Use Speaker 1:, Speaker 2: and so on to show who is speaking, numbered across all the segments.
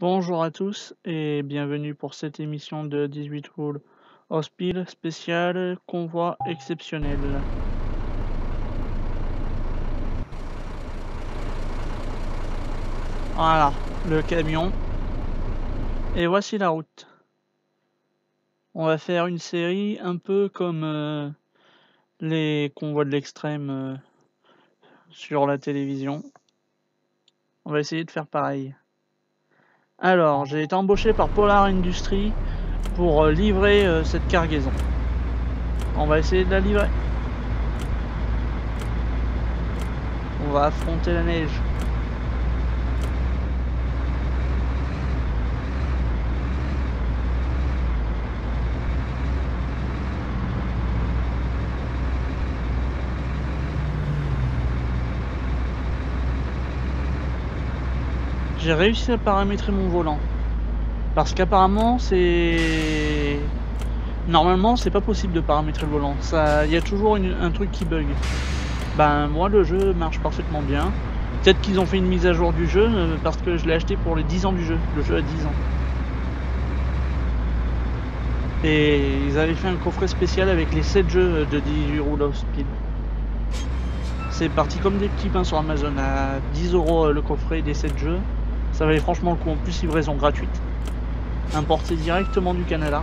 Speaker 1: Bonjour à tous et bienvenue pour cette émission de 18 Roule Hospital spécial convoi exceptionnel. Voilà, le camion. Et voici la route. On va faire une série un peu comme euh, les convois de l'extrême euh, sur la télévision. On va essayer de faire pareil. Alors, j'ai été embauché par Polar Industries pour euh, livrer euh, cette cargaison. On va essayer de la livrer. On va affronter la neige. J'ai réussi à paramétrer mon volant. Parce qu'apparemment, c'est... Normalement, c'est pas possible de paramétrer le volant. Il y a toujours un truc qui bug. Ben, moi, le jeu marche parfaitement bien. Peut-être qu'ils ont fait une mise à jour du jeu, euh, parce que je l'ai acheté pour les 10 ans du jeu. Le jeu a 10 ans. Et ils avaient fait un coffret spécial avec les 7 jeux de 18 Rule of Speed. C'est parti comme des petits pains sur Amazon à 10 euros euh, le coffret des 7 jeux. Ça valait franchement le coup. En plus, livraison gratuite. Importé directement du Canada.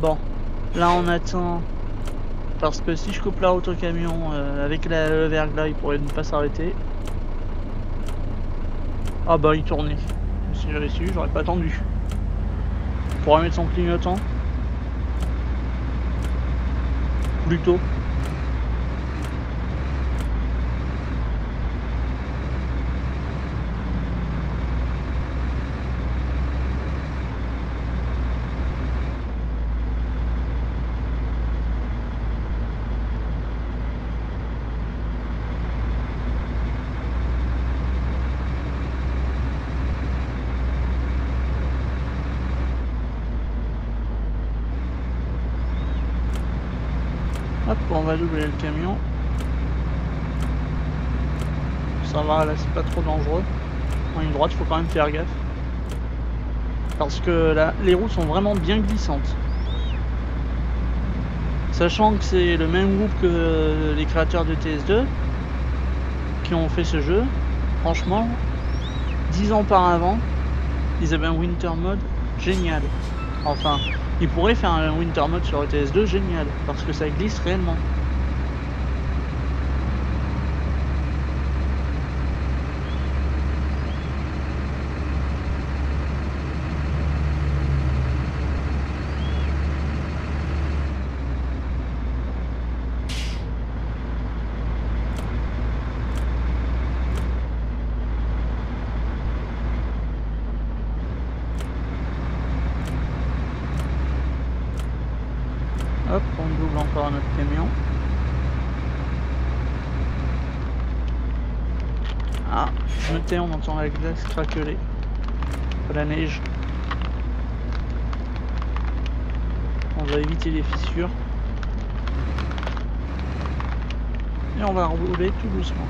Speaker 1: Bon, là on attend. Parce que si je coupe la route au camion euh, avec la, le verglas, il pourrait ne pas s'arrêter. Ah bah il tournait. Si j'avais su, j'aurais pas attendu. Pourrait mettre son clignotant. Plus va doubler le camion. Ça va, là c'est pas trop dangereux. En ligne droite, faut quand même faire gaffe. Parce que là, les roues sont vraiment bien glissantes. Sachant que c'est le même groupe que les créateurs de TS2 qui ont fait ce jeu, franchement, 10 ans auparavant, ils avaient un Winter Mode génial. Enfin, ils pourraient faire un Winter Mode sur le TS2 génial, parce que ça glisse réellement. Hop, on notre camion. Ah, je tais, on entend la glace craqueler. La neige. On va éviter les fissures. Et on va rouler tout doucement.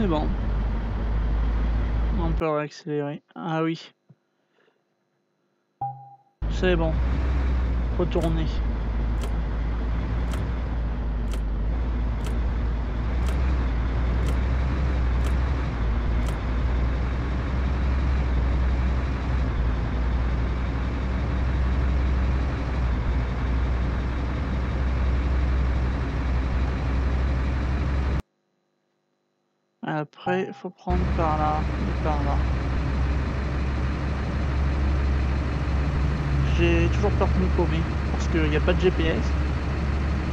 Speaker 1: C'est bon. On peut réaccélérer. Ah oui. C'est bon. Retourner. Faut prendre par là et par là. J'ai toujours peur de me paumer parce qu'il n'y a pas de GPS.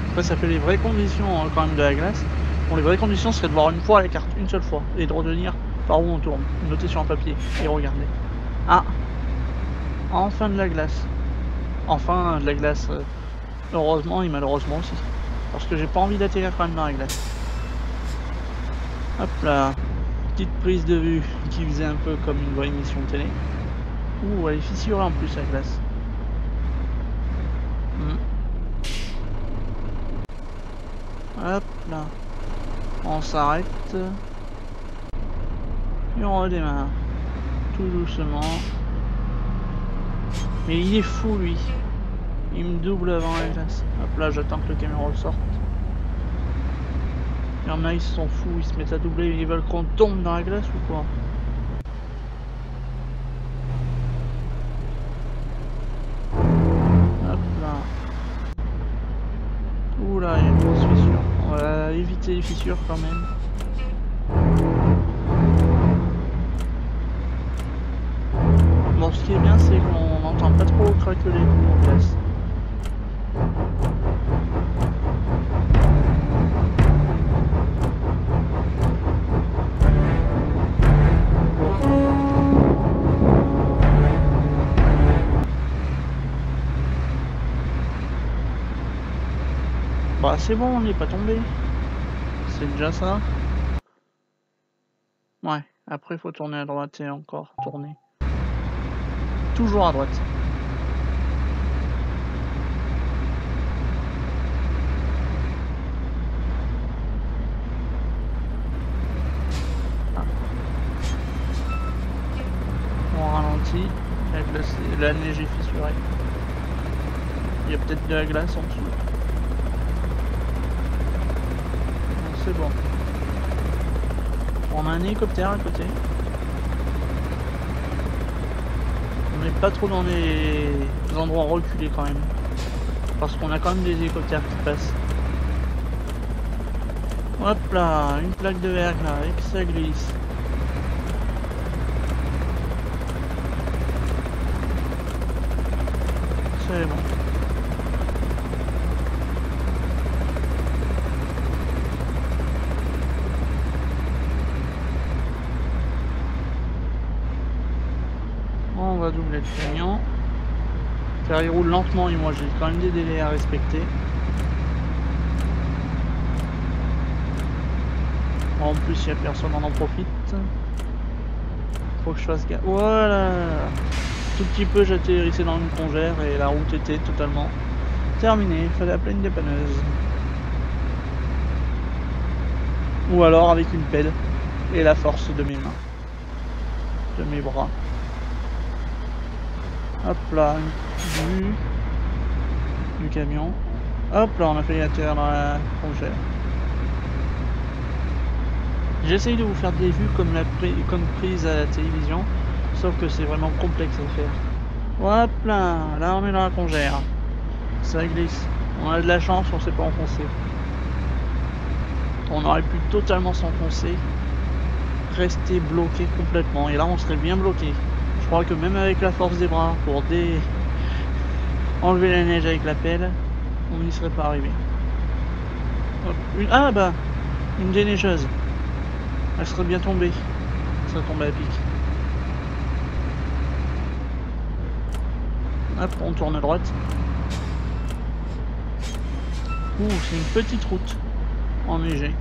Speaker 1: Après, ça fait les vraies conditions hein, quand même de la glace. Bon, les vraies conditions serait de voir une fois la carte, une seule fois, et de retenir par où on tourne, noter sur un papier et regarder. Ah Enfin de la glace. Enfin de la glace, euh, heureusement et malheureusement aussi. Parce que j'ai pas envie d'atterrir quand même dans la glace. Hop là. Petite prise de vue qui faisait un peu comme une vraie émission télé. Ouh, elle est fissurée en plus la glace. Hmm. Hop là. On s'arrête. Et on redémarre. Tout doucement. Mais il est fou lui. Il me double avant la glace. Hop là, j'attends que le camion ressorte. Il y en a, ils sont fous, ils se mettent à doubler, ils veulent qu'on tombe dans la glace ou quoi Hop là. Oula, il y a une grosse fissure. On va éviter les fissures quand même. Bon, ce qui est bien, c'est qu'on n'entend pas trop craqueler en glace. Bah c'est bon, on n'est pas tombé. C'est déjà ça. Ouais, après faut tourner à droite et encore tourner. Toujours à droite. Ah. On ralentit. La, la neige est fissurée. Il y a peut-être de la glace en dessous. C'est bon. On a un hélicoptère à côté. On n'est pas trop dans les endroits reculés quand même. Parce qu'on a quand même des hélicoptères qui passent. Hop là, une plaque de verre là, et que ça glisse. C'est bon. On va doubler le camion. Car il roule lentement et moi j'ai quand même des délais à respecter. En plus il n'y a personne, on en profite. Faut que je fasse gaffe. Voilà Tout petit peu j'atterrissais dans une congère et la route était totalement terminée. Il fallait appeler une dépanneuse. Ou alors avec une pelle et la force de mes mains. De mes bras. Hop là, vue du camion. Hop là, on a fait atterrir dans la congère. J'essaye de vous faire des vues comme, la prise à la télévision, sauf que c'est vraiment complexe à faire. Hop là, là on est dans la congère. Ça glisse. On a de la chance, on s'est pas enfoncé. On aurait pu totalement s'enfoncer, rester bloqué complètement, et là on serait bien bloqué. Je crois que même avec la force des bras pour dé... enlever la neige avec la pelle, on n'y serait pas arrivé. Une... Ah bah Une déneigeuse. Elle serait bien tombée. Elle serait tombée à pic. Hop, on tourne à droite. Ouh, c'est une petite route enneigée.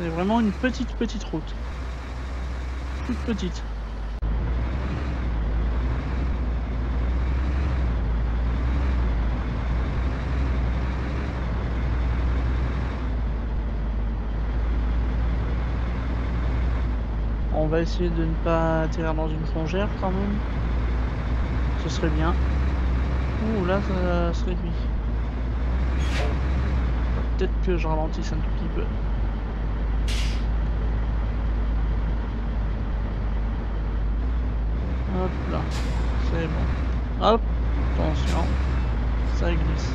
Speaker 1: C'est vraiment une petite petite route. Toute petite. On va essayer de ne pas atterrir dans une fongère quand même. Ce serait bien. Ouh là ça se réduit. Peut-être que je ralentisse un tout petit peu. Hop là, c'est bon. Hop, attention, ça glisse.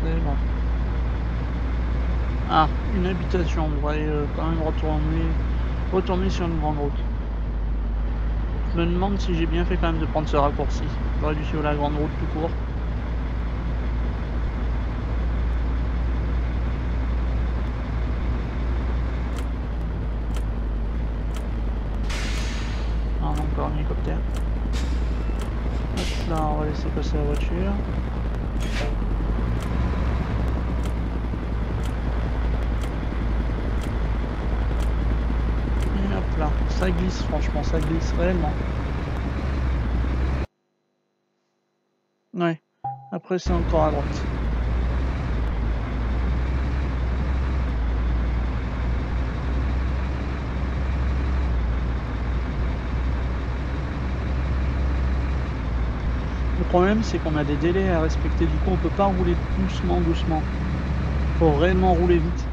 Speaker 1: C'est bon. Ah, une habitation, on devrait euh, quand même retourner, retourner sur une grande route. Je me demande si j'ai bien fait quand même de prendre ce raccourci. J'aurais dû suivre la grande route tout court. Hop là, on va laisser passer la voiture. Et hop là, ça glisse franchement, ça glisse réellement. Ouais, après c'est encore à droite. Le problème c'est qu'on a des délais à respecter, du coup on peut pas rouler doucement doucement. Faut vraiment rouler vite.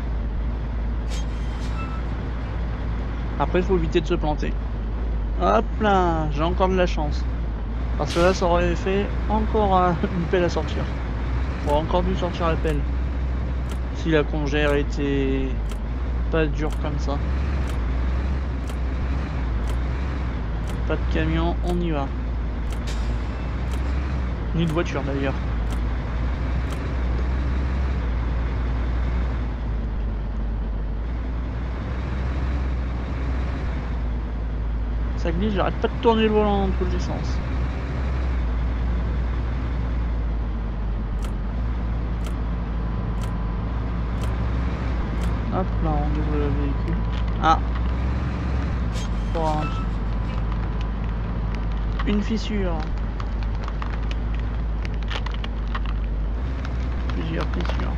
Speaker 1: Après il faut éviter de se planter. Hop là, j'ai encore de la chance. Parce que là ça aurait fait encore un- une pelle à sortir. J'aurais encore dû sortir la pelle. Si la congère était pas dure comme ça. Pas de camion, on y va. Ni de voiture d'ailleurs. Ça glisse, j'arrête pas de tourner le volant dans tous les sens. Hop là, on double le véhicule. Ah Pour un- Une fissure. Plusieurs fissures.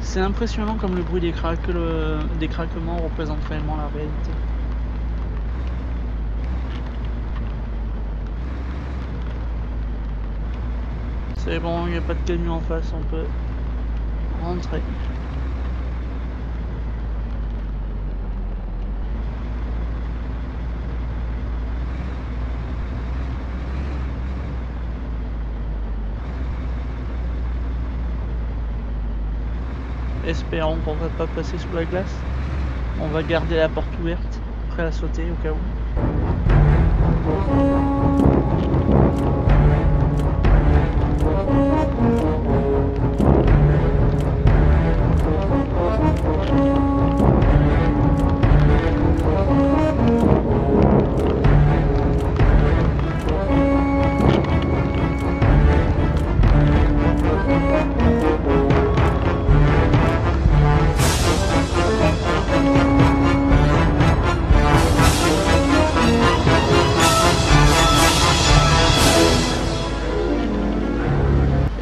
Speaker 1: C'est impressionnant comme le bruit des, des craquements représente réellement la réalité. C'est bon, il n'y a pas de camion en face, on peut rentrer. Espérons qu'on va pas passer sous la glace. On va garder la porte ouverte, prêt à sauter au cas où.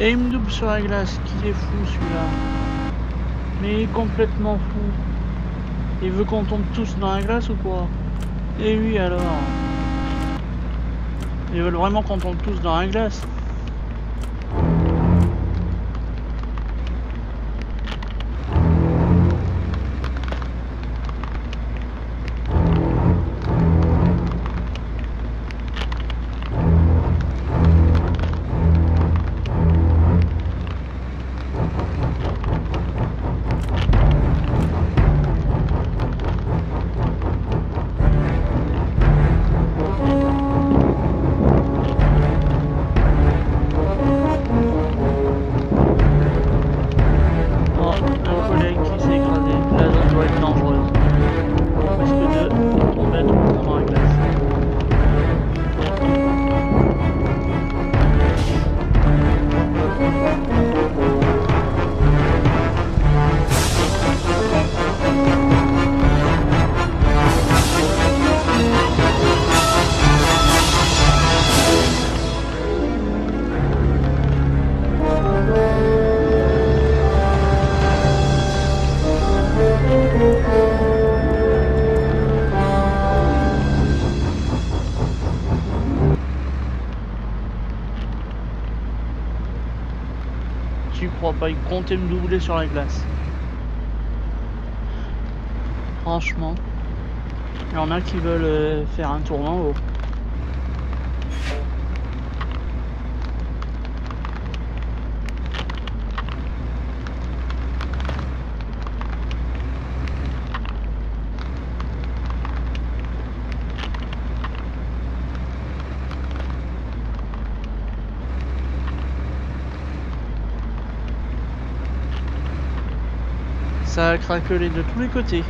Speaker 1: Et il me double sur la glace, qu'il est fou celui-là. Mais il est complètement fou. Il veut qu'on tombe tous dans la glace ou quoi? Et oui alors Ils veulent vraiment qu'on tombe tous dans la glace. Tu crois pas, il comptait me doubler sur la glace. Franchement, il y en a qui veulent euh, faire un tour en haut. Ça a craquelé de tous les côtés.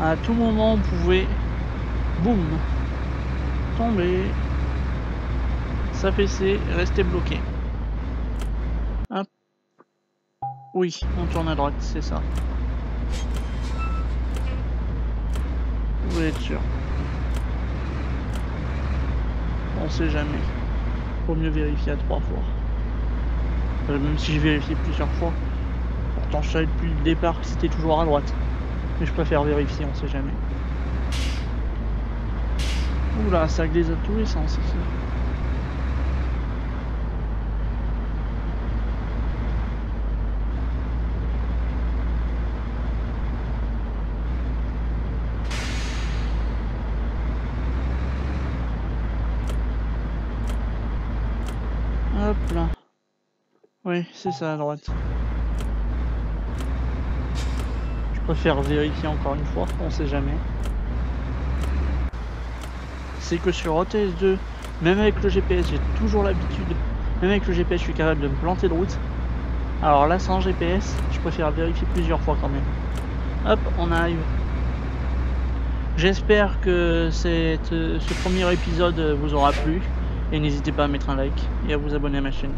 Speaker 1: À tout moment, on pouvait... Boum Tomber. S'affaisser, rester bloqué. Hop. Oui, on tourne à droite, c'est ça. Vous être sûr. On sait jamais. Faut mieux vérifier à trois fois. Euh, même si j'ai vérifié plusieurs fois. Je savais depuis le départ que c'était toujours à droite. Mais je préfère vérifier, on sait jamais. Oula, ça glisse à tous les sens ici. Hop là. Oui, c'est ça à droite. Préfère vérifier encore une fois, on sait jamais. C'est que sur OTS 2, même avec le GPS, j'ai toujours l'habitude, même avec le GPS, je suis capable de me planter de route. Alors là, sans GPS, je préfère vérifier plusieurs fois quand même. Hop, on arrive. J'espère que cette, ce premier épisode vous aura plu. Et n'hésitez pas à mettre un like et à vous abonner à ma chaîne.